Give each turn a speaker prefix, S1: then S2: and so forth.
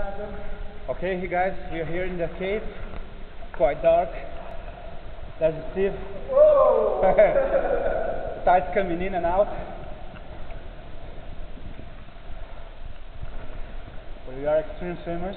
S1: chasm.
S2: Okay, guys, we are here in the cave. Quite dark. There's Steve.
S1: Whoa!
S2: Tides coming in and out. But we are extreme swimmers.